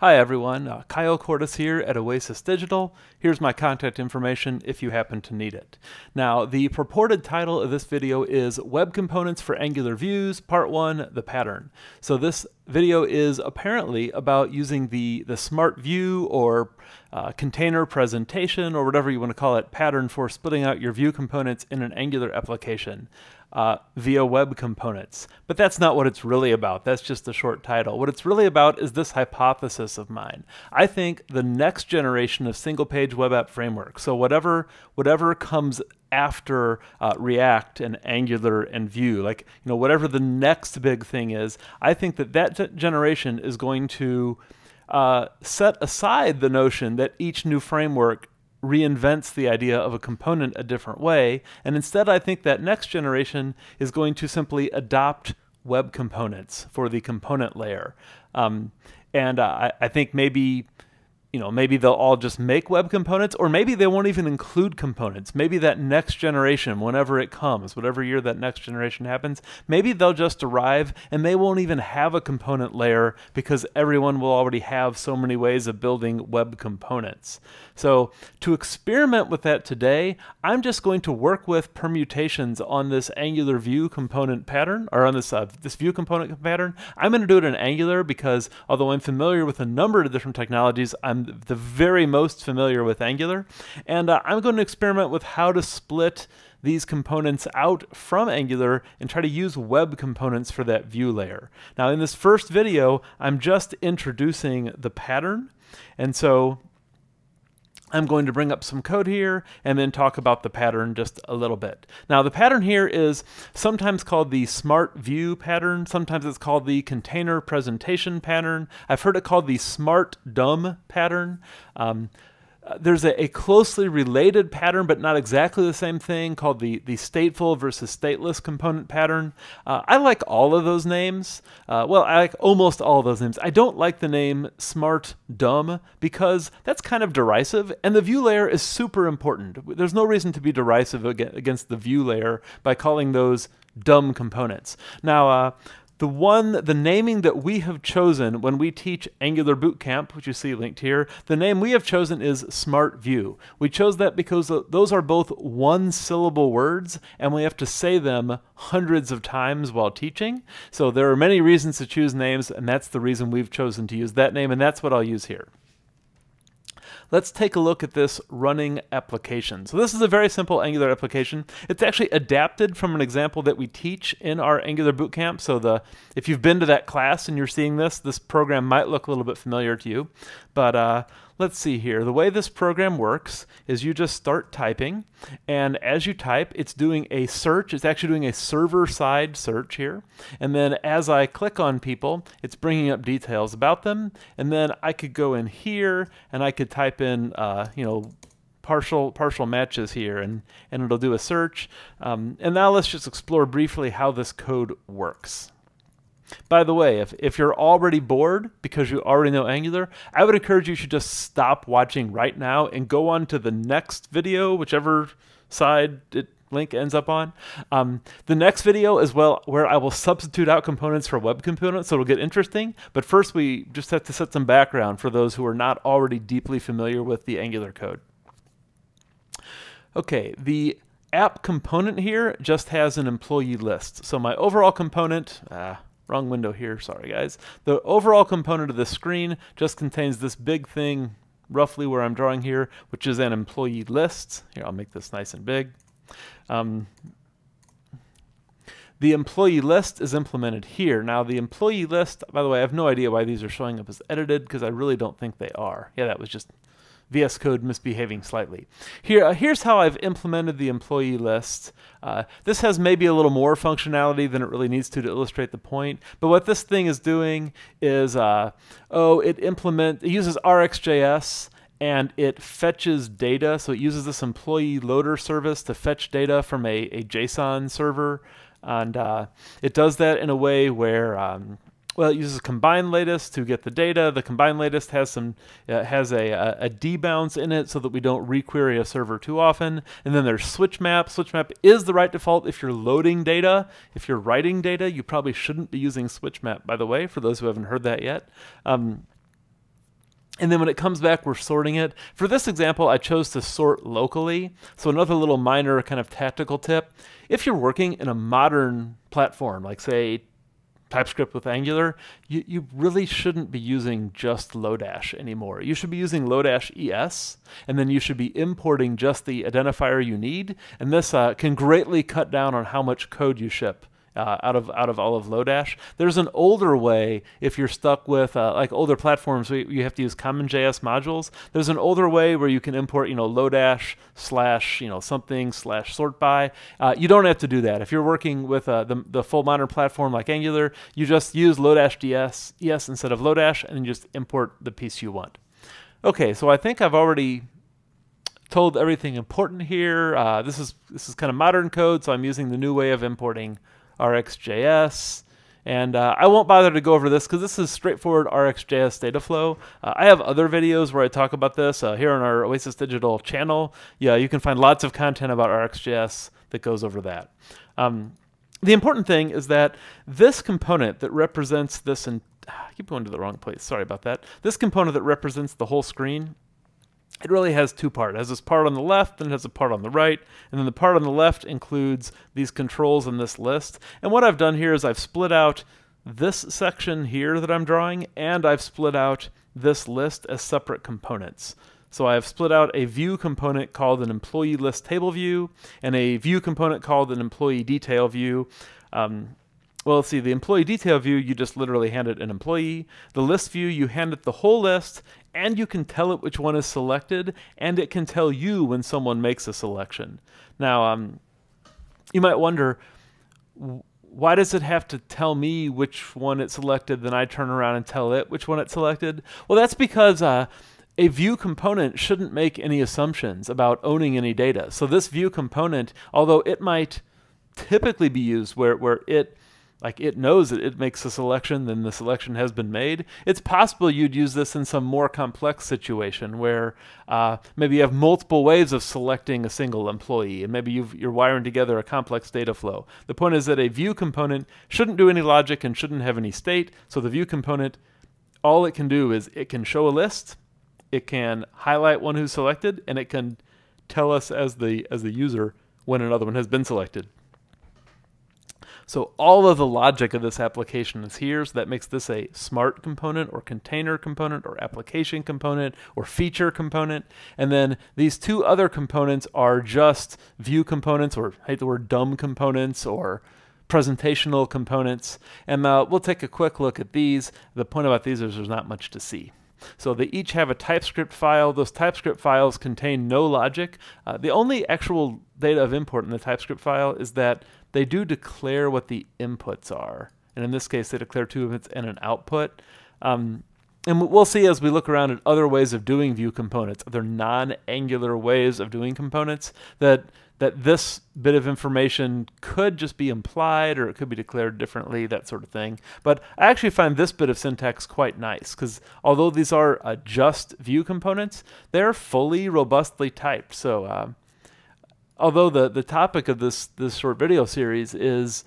Hi everyone, uh, Kyle Cordes here at Oasis Digital. Here's my contact information if you happen to need it. Now, the purported title of this video is Web Components for Angular Views, Part 1, The Pattern. So this video is apparently about using the, the Smart View or uh, container presentation or whatever you want to call it pattern for splitting out your view components in an Angular application uh, via web components. But that's not what it's really about. That's just a short title. What it's really about is this hypothesis of mine. I think the next generation of single page web app framework, so whatever whatever comes after uh, React and Angular and Vue, like you know whatever the next big thing is, I think that that generation is going to uh, set aside the notion that each new framework reinvents the idea of a component a different way. And instead, I think that next generation is going to simply adopt web components for the component layer. Um, and uh, I, I think maybe you know, maybe they'll all just make web components, or maybe they won't even include components. Maybe that next generation, whenever it comes, whatever year that next generation happens, maybe they'll just arrive and they won't even have a component layer because everyone will already have so many ways of building web components. So to experiment with that today, I'm just going to work with permutations on this Angular view component pattern, or on this, uh, this view component pattern. I'm going to do it in Angular because although I'm familiar with a number of different technologies, I'm I'm the very most familiar with Angular, and uh, I'm going to experiment with how to split these components out from Angular and try to use web components for that view layer. Now in this first video, I'm just introducing the pattern, and so I'm going to bring up some code here and then talk about the pattern just a little bit. Now the pattern here is sometimes called the smart view pattern, sometimes it's called the container presentation pattern. I've heard it called the smart dumb pattern. Um, there's a, a, closely related pattern, but not exactly the same thing, called the, the stateful versus stateless component pattern. Uh, I like all of those names. Uh, well, I like almost all of those names. I don't like the name smart dumb because that's kind of derisive, and the view layer is super important. There's no reason to be derisive against the view layer by calling those dumb components. Now, uh, the one, the naming that we have chosen when we teach Angular Bootcamp, which you see linked here, the name we have chosen is Smart View. We chose that because uh, those are both one syllable words and we have to say them hundreds of times while teaching. So there are many reasons to choose names and that's the reason we've chosen to use that name and that's what I'll use here. Let's take a look at this running application. So this is a very simple Angular application. It's actually adapted from an example that we teach in our Angular Bootcamp. So the if you've been to that class and you're seeing this, this program might look a little bit familiar to you. But uh, let's see here. The way this program works is you just start typing, and as you type, it's doing a search. It's actually doing a server-side search here. And then as I click on people, it's bringing up details about them. And then I could go in here, and I could type in, uh, you know, partial partial matches here and and it'll do a search. Um, and now let's just explore briefly how this code works. By the way, if, if you're already bored because you already know Angular, I would encourage you to just stop watching right now and go on to the next video, whichever side it link ends up on. Um, the next video is well where I will substitute out components for web components, so it'll get interesting. But first, we just have to set some background for those who are not already deeply familiar with the Angular code. Okay, the app component here just has an employee list. So my overall component, ah, Wrong window here, sorry guys. The overall component of the screen just contains this big thing roughly where I'm drawing here, which is an employee list. Here, I'll make this nice and big. Um, the employee list is implemented here. Now the employee list, by the way, I have no idea why these are showing up as edited because I really don't think they are. Yeah, that was just VS Code misbehaving slightly. Here, uh, here's how I've implemented the employee list. Uh, this has maybe a little more functionality than it really needs to to illustrate the point. But what this thing is doing is, uh, oh, it implement it uses RxJS and it fetches data. So it uses this employee loader service to fetch data from a, a JSON server. And uh, it does that in a way where um, well, it uses combine latest to get the data. The combine latest has some uh, has a, a, a debounce in it so that we don't requery a server too often. And then there's switch map. Switch map is the right default if you're loading data. If you're writing data, you probably shouldn't be using switch map, by the way, for those who haven't heard that yet. Um, And then when it comes back, we're sorting it. For this example, I chose to sort locally. So another little minor kind of tactical tip. If you're working in a modern platform, like say TypeScript with Angular, you, you really shouldn't be using just Lodash anymore. You should be using Lodash ES, and then you should be importing just the identifier you need. And this uh, can greatly cut down on how much code you ship uh, out of out of all of Lodash. There's an older way if you're stuck with uh, like older platforms you have to use CommonJS modules. There's an older way where you can import you know Lodash slash you know something slash sort by. Uh, you don't have to do that if you're working with uh, the the full modern platform like Angular. You just use Lodash DS ES instead of Lodash and just import the piece you want. Okay, so I think I've already told everything important here. Uh, this is this is kind of modern code, so I'm using the new way of importing RxJS. And uh, I won't bother to go over this because this is straightforward RxJS data flow. Uh, I have other videos where I talk about this uh, here on our Oasis Digital channel. Yeah, you can find lots of content about RxJS that goes over that. Um, the important thing is that this component that represents this, and I keep going to the wrong place, sorry about that. This component that represents the whole screen it really has two parts. It has this part on the left, and it has a part on the right, and then the part on the left includes these controls in this list. And what I've done here is I've split out this section here that I'm drawing, and I've split out this list as separate components. So I have split out a view component called an employee list table view, and a view component called an employee detail view. Um, well, see, the employee detail view, you just literally hand it an employee. The list view, you hand it the whole list, and you can tell it which one is selected, and it can tell you when someone makes a selection. Now, um, you might wonder, why does it have to tell me which one it selected, then I turn around and tell it which one it selected? Well, that's because uh, a view component shouldn't make any assumptions about owning any data. So this view component, although it might typically be used where, where it like it knows that it makes a selection, then the selection has been made. It's possible you'd use this in some more complex situation where uh, maybe you have multiple ways of selecting a single employee, and maybe you are wiring together a complex data flow. The point is that a view component shouldn't do any logic and shouldn't have any state. So the view component, all it can do is it can show a list, it can highlight one who's selected, and it can tell us as the as the user when another one has been selected. So all of the logic of this application is here. So that makes this a smart component or container component or application component or feature component. And then these two other components are just view components or I hate the word dumb components or presentational components. And uh, we'll take a quick look at these. The point about these is there's not much to see. So they each have a TypeScript file. Those TypeScript files contain no logic. Uh, the only actual data of import in the TypeScript file is that they do declare what the inputs are. And in this case, they declare two inputs and an output. Um, and we'll see as we look around at other ways of doing view components, other non-angular ways of doing components, that that this bit of information could just be implied or it could be declared differently, that sort of thing. But I actually find this bit of syntax quite nice because although these are uh, just view components, they're fully robustly typed. So uh, although the, the topic of this, this short video series is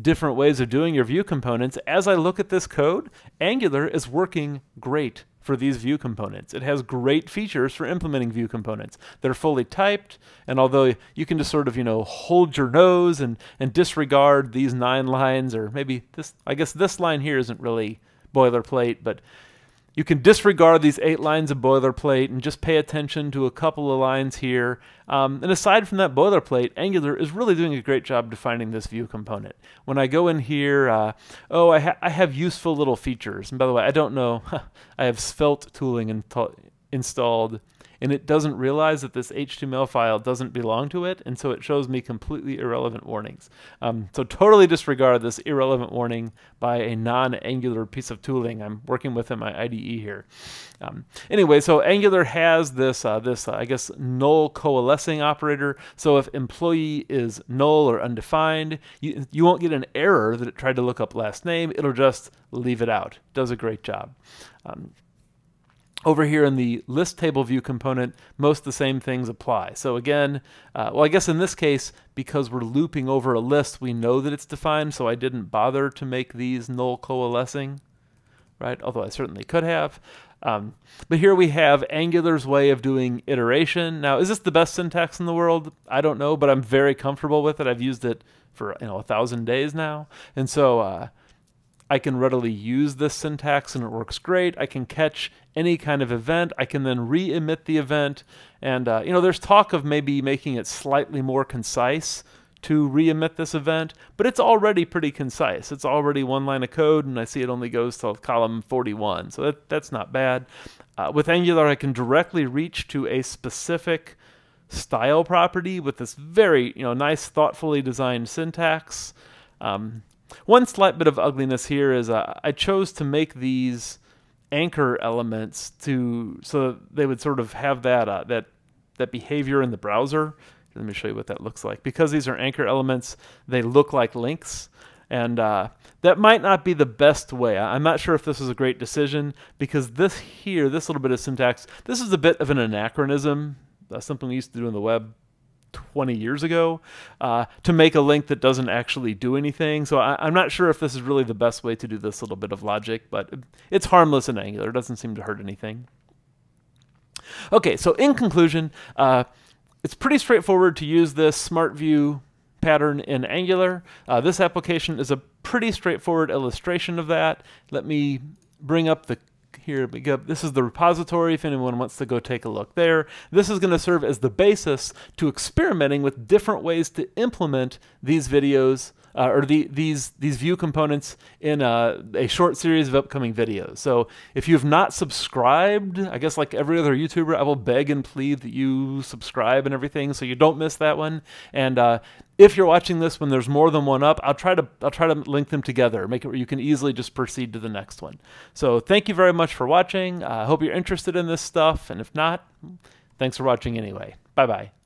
different ways of doing your view components, as I look at this code, Angular is working great for these view components. It has great features for implementing view components. They're fully typed, and although you can just sort of, you know, hold your nose and, and disregard these nine lines, or maybe this, I guess this line here isn't really boilerplate, but you can disregard these eight lines of boilerplate and just pay attention to a couple of lines here. Um, and aside from that boilerplate, Angular is really doing a great job defining this view component. When I go in here, uh, oh, I, ha I, have useful little features. And by the way, I don't know, I have Svelte tooling installed and it doesn't realize that this HTML file doesn't belong to it, and so it shows me completely irrelevant warnings. Um, so totally disregard this irrelevant warning by a non-Angular piece of tooling I'm working with in my IDE here. Um, anyway, so Angular has this, uh, this uh, I guess, null coalescing operator. So if employee is null or undefined, you, you won't get an error that it tried to look up last name. It'll just leave it out. Does a great job. Um, over here in the list table view component, most of the same things apply. So again, uh, well, I guess in this case, because we're looping over a list, we know that it's defined, so I didn't bother to make these null coalescing, right? Although I certainly could have. Um, but here we have Angular's way of doing iteration. Now, is this the best syntax in the world? I don't know, but I'm very comfortable with it. I've used it for you know a thousand days now, and so uh, I can readily use this syntax and it works great. I can catch any kind of event. I can then re-emit the event, and uh, you know there's talk of maybe making it slightly more concise to re-emit this event, but it's already pretty concise. It's already one line of code, and I see it only goes to column 41, so that, that's not bad. Uh, with Angular, I can directly reach to a specific style property with this very you know nice, thoughtfully designed syntax. Um, one slight bit of ugliness here is uh, I chose to make these anchor elements to so they would sort of have that uh, that that behavior in the browser let me show you what that looks like. Because these are anchor elements, they look like links. And uh, that might not be the best way. I'm not sure if this is a great decision because this here, this little bit of syntax, this is a bit of an anachronism, uh, something we used to do in the web 20 years ago, uh, to make a link that doesn't actually do anything. So I, am not sure if this is really the best way to do this little bit of logic, but it's harmless in Angular. It doesn't seem to hurt anything. Okay, so in conclusion, uh, it's pretty straightforward to use this Smart View pattern in Angular. Uh, this application is a pretty straightforward illustration of that. Let me bring up the here. This is the repository if anyone wants to go take a look there. This is going to serve as the basis to experimenting with different ways to implement these videos uh, or the, these these view components in a, a, short series of upcoming videos. So if you've not subscribed, I guess like every other YouTuber, I will beg and plead that you subscribe and everything so you don't miss that one. And uh, if you're watching this when there's more than one up, I'll try to I'll try to link them together, make it where you can easily just proceed to the next one. So thank you very much for watching. I uh, hope you're interested in this stuff, and if not, thanks for watching anyway. Bye bye.